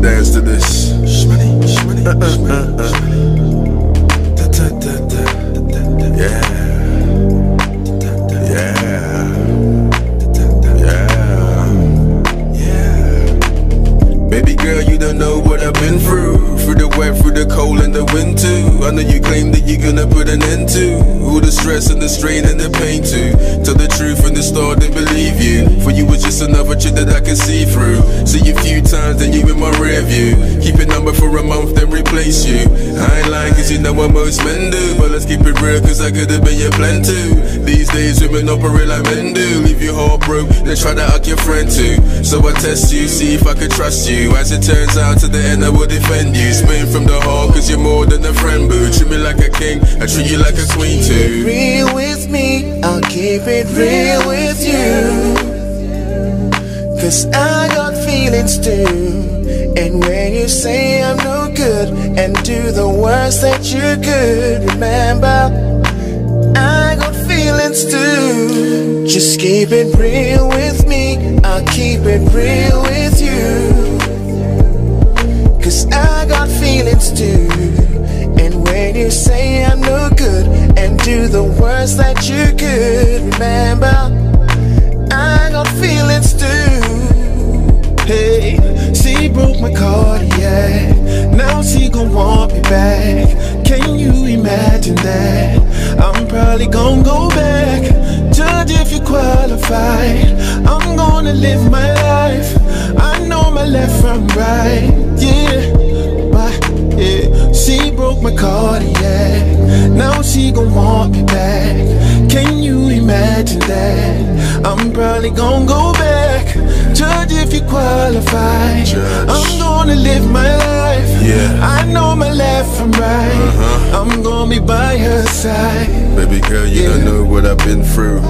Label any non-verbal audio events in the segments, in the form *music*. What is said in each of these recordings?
dance to this. Shmoney, *laughs* girl, you don't know what I've been through. Through the wet, through the cold and the wind too. I know you claim that you're gonna put an end to all the stress and the strain and the pain too. Tell the truth from the start and believe you. For you was just another chick that I can see through. See you a few times, then you in my rear view. Keep your number for a month, then replace you. I ain't lying, cause you know what most men do. But let's keep it real, cause I could've been your plan too. These days, women operate like men do. Leave your heart broke, then try to act your friend too. So I test you, see if I could trust you. As it turns out, to the end, I will defend you. Spin from the heart, cause you're more than a friend, boo. Treat me like a king, I treat you like a queen too. Real with me, I'll keep it real with you. Cause I got feelings too. And when you say I'm no good and do the worst that you could, remember, I got feelings too. Just keep it real with me, I'll keep it real feelings too. And when you say I'm no good and do the worst that you could, remember, I got feelings too. Hey, she broke my Cartier. Now she gon' want me back. Can you imagine that? I'm probably gon' go back. Judge if you qualified. I'm gonna live my life. I know my left from right. She gon' want me back. Can you imagine that? I'm probably gon' go back. Judge if you qualify. Judge. I'm gonna live my life. Yeah. I know my left from right. Uh-huh. I'm gonna be by her side. Baby girl, you don't know what I've been through.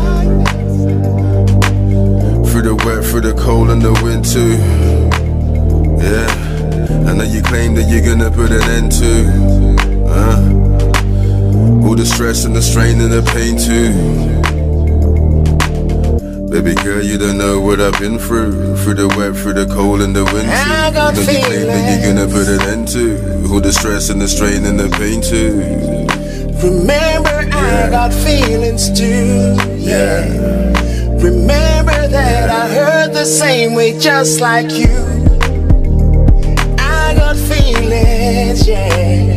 Through the wet, through the cold and the wind too. Yeah. I know you claim that you're gonna put an end to. Uh, all the stress and the strain and the pain too. Baby girl, you don't know what I've been through. Through the wet, through the cold and the wind too. I got know you claim that you're gonna put an end to. All the stress and the strain and the pain too. Remember, Yeah. I got feelings too. Yeah. Remember that I heard the same way, just like you. I got feelings, yeah.